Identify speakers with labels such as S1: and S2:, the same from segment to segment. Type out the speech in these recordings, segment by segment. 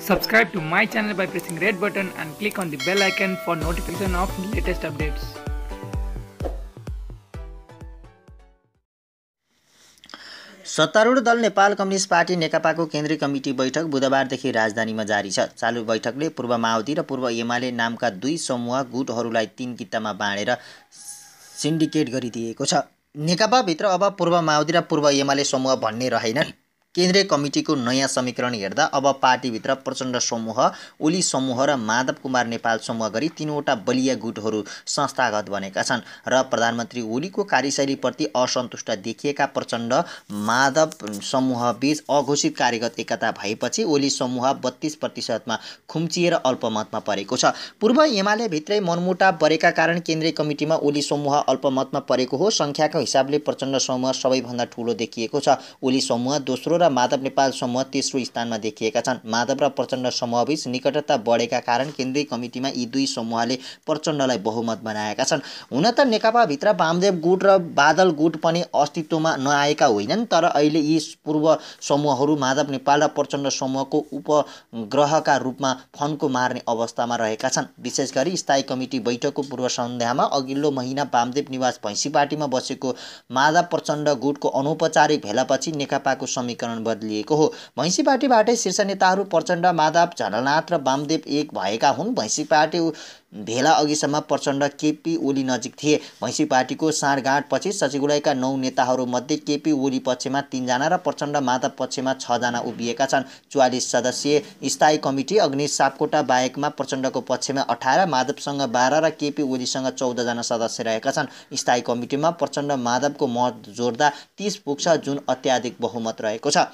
S1: Subscribe to my channel by pressing red button and click on the bell icon for notification of latest updates.
S2: सत्तारूढ दल Nepal communist party नेकपाको केन्द्रीय committee बैठक बुधबारदेखि राजधानीमा जारी छ। चालु बैठकले पूर्व माओवादी र पूर्व एमाले नामका दुई समूह गुटहरूलाई तीन कितामा बाँडेर सिन्डिकेट गरिदिएको छ। नेकपाभित्र अब पूर्व माओवादी र पूर्व एमाले समूह भन्ने रहेनन्। केन्द्रीय कमिटीको नयाँ समीकरण हेर्दा अब पार्टीभित्र प्रचण्ड समूह ओली समूह र माधव कुमार नेपाल समूह गरी तिनवटा बलिया गुटहरू संस्थागत बनेका छन् र प्रधानमन्त्री ओलीको कार्यशैलीप्रति असन्तुष्ट देखिएका प्रचण्ड माधव समूहबीच अघोषित कार्यगत एकता भएपछि ओली समूह बत्तीस प्रतिशतमा खुम्चिएर अल्पमतमा परेको छ। पूर्व एमाले भित्रै मनमुटाव बढेका कारण केन्द्रीय कमिटीमा ओली समूह अल्पमतमा परेको हो। सङ्ख्याको हिसाबले प्रचण्ड समूह सबैभन्दा ठुलो देखिएको छ। ओली समूह दोस्रो र माधव नेपाल समूह तेस्रो स्थानमा देखिएका छन्। माधव र प्रचण्ड समूहबीच निकटता बढेका कारण केन्द्रीय कमिटीमा यी दुई समूहले प्रचण्डलाई बहुमत बनाएका छन्। हुन त नेकपाभित्र वामदेव गुट र बादल गुट पनि अस्तित्वमा नआएका होइनन् तर अहिले यी पूर्व समूहहरू माधव नेपाल र प्रचण्ड समूहको उपग्रहका रूपमा फन्को मार्ने अवस्थामा रहेका छन्। विशेष गरी स्थायी कमिटी बैठकको पूर्व सन्ध्यामा अघिल्लो महिना वामदेव निवास भैँसी पार्टीमा बसेको माधव प्रचण्ड गुटको अनौपचारिक भेलापछि नेकपाको समीकरण बदलिएको हो। भैँसी पार्टीबाटै शीर्ष नेताहरू प्रचण्ड माधव झलनाथ र वामदेव एक भएका हुन्। भैँसी पार्टी भेला अघिसम्म प्रचण्ड केपी ओली नजिक थिए। भैँसी पार्टीको साँडगाँठपछि सचिवालयका नौ नेताहरूमध्ये केपी ओली पक्षमा तिनजना र प्रचण्ड माधव पक्षमा छजना उभिएका छन्। चौवालिस सदस्यीय स्थायी कमिटी अग्नि सापकोटा बाहेकमा प्रचण्डको पक्षमा अठार माधवसँग बाह्र र केपी ओलीसँग चौधजना सदस्य रहेका छन्। स्थायी कमिटीमा प्रचण्ड माधवको मत जोड्दा तिस पुग्छ जुन अत्याधिक बहुमत रहेको छ।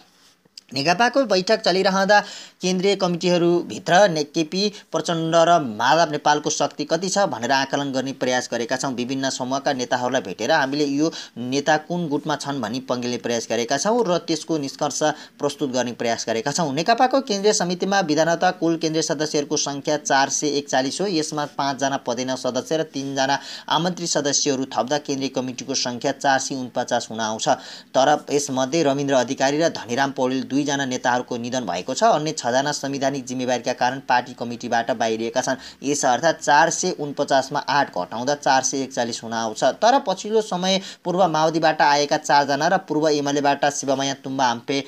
S2: नेकपाको बैठक चलिरहँदा केन्द्रीय कमिटीहरूभित्र ने केपी प्रचण्ड र माधव नेपालको शक्ति कति छ भनेर आकलन गर्ने प्रयास गरेका छौँ। विभिन्न समूहका नेताहरूलाई भेटेर हामीले यो नेता कुन गुटमा छन् भनी पङ्गिल्ने प्रयास गरेका छौँ र त्यसको निष्कर्ष प्रस्तुत गर्ने प्रयास गरेका छौँ। नेकपाको केन्द्रीय समितिमा विधानता कुल केन्द्रीय सदस्यहरूको सङ्ख्या चार सय एकचालिस हो। यसमा पाँचजना पदेन सदस्य र तिनजना आमन्त्रित सदस्यहरू थप्दा केन्द्रीय कमिटीको सङ्ख्या चार सय उनपचास हुन आउँछ। तर यसमध्ये रविन्द्र अधिकारी र धनीराम पौडेल दुईजना नेताहरूको निधन भएको छ। अन्य छजना संवैधानिक जिम्मेवारीका कारण पार्टी कमिटीबाट बाहिरिएका छन्। यस अर्थात् चार सय उनपचासमा आठ घटाउँदा चार सय एकचालिस हुन आउँछ। तर पछिल्लो समय पूर्व माओवादीबाट आएका चारजना र पूर्व एमालेबाट शिवमाया तुम्बा हाम्पे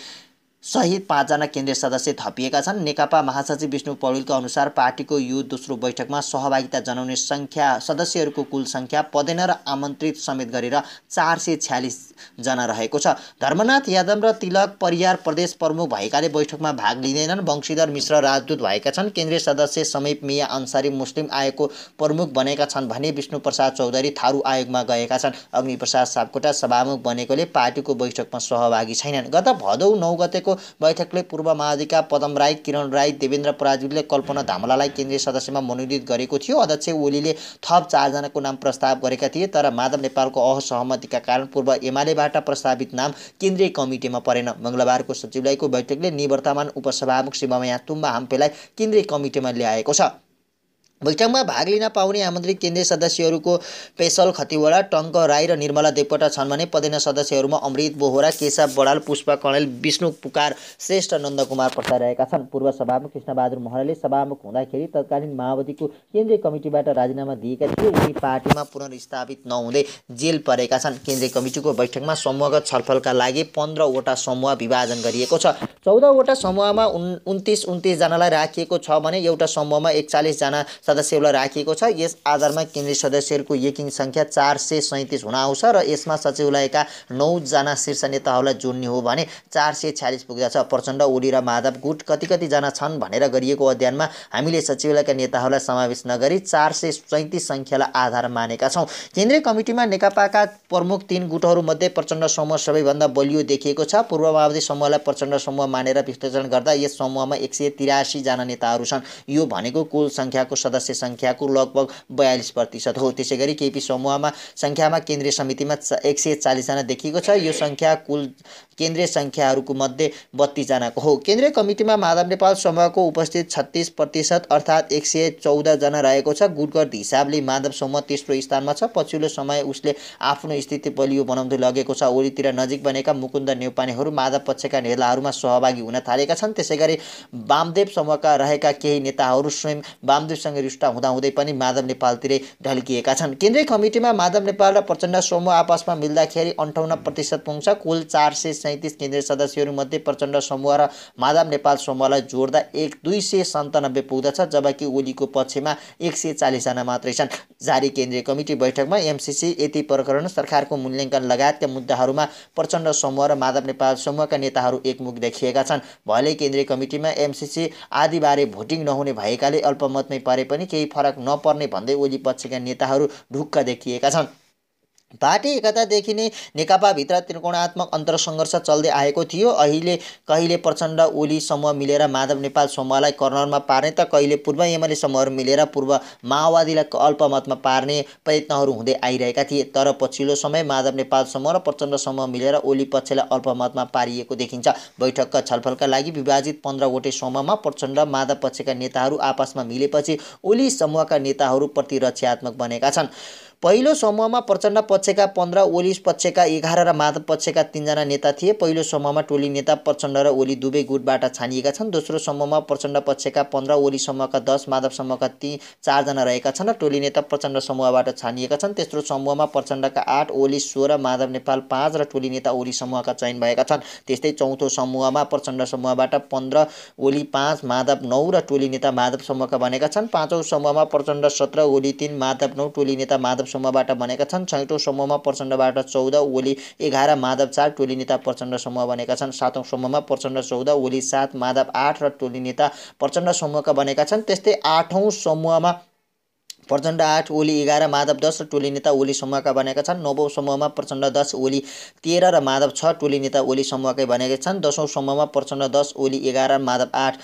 S2: सहित पाँचजना केन्द्रीय सदस्य थपिएका छन्। नेकपा महासचिव विष्णु पौडेलको अनुसार पार्टीको यो दोस्रो बैठकमा सहभागिता जनाउने सङ्ख्या सदस्यहरूको कुल सङ्ख्या पदेन र आमन्त्रित समेत गरेर चार सय छ्यालिसजना रहेको छ। धर्मनाथ यादव र तिलक परियार प्रदेश प्रमुख भएकाले बैठकमा भाग लिँदैनन्। वंशीधर मिश्र राजदूत भएका छन्। केन्द्रीय सदस्य समीप मिया अन्सारी मुस्लिम आयोगको प्रमुख बनेका छन् भने विष्णु प्रसाद चौधरी थारू आयोगमा गएका छन्। अग्निप्रसाद सापकोटा सभामुख बनेकोले पार्टीको बैठकमा सहभागी छैनन्। गत भदौ नौ गतेको बैठकले पूर्व माओवादीका पदम राई किरण राई देवेन्द्र पराजुलीले कल्पना धामलालाई केन्द्रीय सदस्यमा मनोनित गरेको थियो। अध्यक्ष ओलीले थप चारजनाको नाम प्रस्ताव गरेका थिए तर माधव नेपालको असहमतिका कारण पूर्व एमालेबाट प्रस्तावित नाम केन्द्रीय कमिटीमा परेन। मङ्गलबारको सचिवालयको बैठकले निवर्तमान उपसभामुख शिवमया तुम्बा हाम्पेलाई केन्द्रीय कमिटीमा ल्याएको छ। बैठकमा भाग लिन पाउने आमन्त्रित केन्द्रीय सदस्यहरूको पेसल खतिवडा टङ्क राई र निर्मला देवकोटा छन् भने पदेन सदस्यहरूमा अमृत बोहरा केशव बडाल पुष्पा कणेल विष्णु पुकार श्रेष्ठ नन्दकुमार प्रसाद रहेका छन्। पूर्व सभामुख कृष्णबहादुर महराले सभामुख हुँदाखेरि तत्कालीन माओवादीको केन्द्रीय कमिटीबाट राजीनामा दिएका थिए। उनी पार्टीमा पुनर्स्थापित नहुँदै जेल परेका छन्। केन्द्रीय कमिटीको बैठकमा समूहगत छलफलका लागि पन्ध्रवटा समूह विभाजन गरिएको छ। चौधवटा समूहमा उन् उन्तिस उन्तिसजनालाई राखिएको छ भने एउटा समूहमा एकचालिसजना सदस्यहरूलाई राखिएको छ। यस आधारमा केन्द्रीय सदस्यहरूको यकिन सङ्ख्या चार सय सैँतिस हुन आउँछ र यसमा सचिवालयका नौजना शीर्ष नेताहरूलाई जोड्ने हो भने चार सय छ्यालिस पुग्दछ प्रचण्ड ओली र माधव गुट कति कतिजना छन् भनेर गरिएको अध्ययनमा हामीले सचिवालयका नेताहरूलाई समावेश नगरी चार सय सैँतिस सङ्ख्यालाई आधार मानेका छौँ। केन्द्रीय कमिटीमा नेकपाका प्रमुख तीन गुटहरूमध्ये प्रचण्ड समूह सबैभन्दा बलियो देखिएको छ। पूर्व माओवादी समूहलाई प्रचण्ड समूह मानेर विश्लेषण गर्दा यस समूहमा एक सय तिरासीजना नेताहरू छन्। यो भनेको कुल सङ्ख्याको सदस्य सङ्ख्याको लगभग बयालिस प्रतिशत हो। त्यसै गरी केपी समूहमा सङ्ख्यामा केन्द्रीय समितिमा एक सय चालिसजना देखिएको छ। यो सङ्ख्या कुल केन्द्रीय सङ्ख्याहरूको मध्ये बत्तिसजनाको हो। केन्द्रीय कमिटीमा माधव नेपाल समूहको उपस्थित छत्तिस प्रतिशत अर्थात् एक सय चौधजना रहेको छ। गुटगर्द हिसाबले माधव समूह तेस्रो स्थानमा छ। पछिल्लो समय उसले आफ्नो स्थिति बलियो बनाउँदै लगेको छ। ओलीतिर नजिक बनेका मुकुन्द नेउपानेहरू माधव पक्षका नेताहरूमा सहभागी हुन थालेका छन्। त्यसै गरी वामदेव समूहका रहेका केही नेताहरू स्वयं वामदेवसँग रिष्टा हुँदाहुँदै पनि माधव नेपालतिरै ढल्किएका छन्। केन्द्रीय कमिटीमा माधव नेपाल र प्रचण्ड समूह आपसमा मिल्दाखेरि अन्ठाउन्न प्रतिशत पुग्छ। कुल चार सय सैँतिस केन्द्रीय सदस्यहरूमध्ये प्रचण्ड समूह र माधव नेपाल समूहलाई जोड्दा एक दुई सय सन्तानब्बे पुग्दछ जबकि ओलीको पक्षमा एक सय चालिसजना मात्रै छन्। जारी केन्द्रीय कमिटी बैठकमा एमसिसी यति प्रकरण सरकारको मूल्याङ्कन लगायतका मुद्दाहरूमा प्रचण्ड समूह र माधव नेपाल समूहका नेताहरू एकमुख देखिएका छन्। भले केन्द्रीय कमिटीमा एमसिसी आदिबारे भोटिङ नहुने भएकाले अल्पमतमै परे केही फरक नपर्ने भन्दै ओली पक्षका नेताहरू ढुक्क देखिएका छन्। पार्टी एकतादेखि नै नेकपाभित्र त्रिकोणात्मक अन्तरसङ्घर्ष चल्दै आएको थियो। अहिले कहिले प्रचण्ड ओली समूह मिलेर माधव नेपाल समूहलाई कर्नरमा पार्ने त कहिले पूर्व एमाले समूहहरू मिलेर पूर्व माओवादीलाई अल्पमतमा पार्ने प्रयत्नहरू हुँदै आइरहेका थिए। तर पछिल्लो समय माधव नेपाल समूह र प्रचण्ड समूह मिलेर ओली पक्षलाई अल्पमतमा पारिएको देखिन्छ। बैठकका छलफलका लागि विभाजित पन्ध्रवटै समूहमा प्रचण्ड माधव पक्षका नेताहरू आपसमा मिलेपछि ओली समूहका नेताहरू प्रतिरक्षात्मक बनेका छन्। पहिलो समूहमा प्रचण्ड पक्षका पन्ध्र ओली पक्षका एघार र माधव पक्षका तिनजना नेता थिए। पहिलो समूहमा टोली नेता प्रचण्ड र ओली दुवै गुटबाट छानिएका छन्। दोस्रो समूहमा प्रचण्ड पक्षका पन्ध्र ओली समूहका दस माधव समूहका ती चारजना रहेका छन् र टोली नेता प्रचण्ड समूहबाट छानिएका छन्। तेस्रो समूहमा प्रचण्डका आठ ओली सोह्र माधव नेपाल पाँच र टोली नेता ओली समूहका चयन भएका छन्। त्यस्तै चौथो समूहमा प्रचण्ड समूहबाट पन्ध्र ओली पाँच माधव नौ र टोली नेता माधव समूहका बनेका छन्। पाँचौँ समूहमा प्रचण्ड सत्र ओली तिन माधव नौ टोली नेता माधव समूहबाट बनेका छन्। छैटौँ समूहमा प्रचण्डबाट चौध ओली एघार माधव चार टोली नेता प्रचण्ड समूह बनेका छन्। सातौँ समूहमा प्रचण्ड चौध ओली सात माधव आठ र टोली नेता प्रचण्ड समूहका बनेका छन्। त्यस्तै आठौँ समूहमा प्रचण्ड आठ ओली एघार माधव दस र टोली नेता ओली समूहका बनेका छन्। नवौँ समूहमा प्रचण्ड दस ओली तेह्र र माधव छ टोली नेता ओली समूहकै बनेका छन्। दसौँ समूहमा प्रचण्ड दस ओली एघार माधव आठ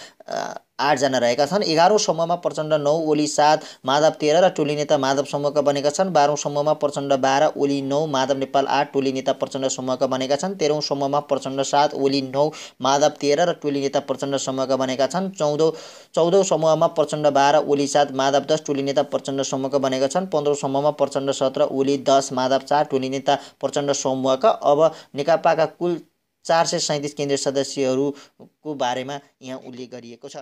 S2: आठजना रहेका छन्। एघारौँ समूहमा प्रचण्ड नौ ओली सात माधव तेह्र र टोली नेता माधव समूहका बनेका छन्। बाह्रौँ समूहमा प्रचण्ड बाह्र ओली नौ माधव नेपाल आठ टोली नेता प्रचण्ड समूहका बनेका छन्। तेह्रौँ समूहमा प्रचण्ड सात ओली नौ माधव तेह्र र टोली नेता प्रचण्ड समूहका बनेका छन्। चौधौँ चौधौँ समूहमा प्रचण्ड बाह्र ओली सात माधव दस टोली नेता प्रचण्ड समूहका बनेका छन्। पन्ध्रौँ समूहमा प्रचण्ड सत्र ओली दस माधव चार टोली नेता प्रचण्ड समूहका। अब नेकपाका कुल चार सय सैँतिस केन्द्रीय सदस्यहरूको बारेमा यहाँ उल्लेख गरिएको छ।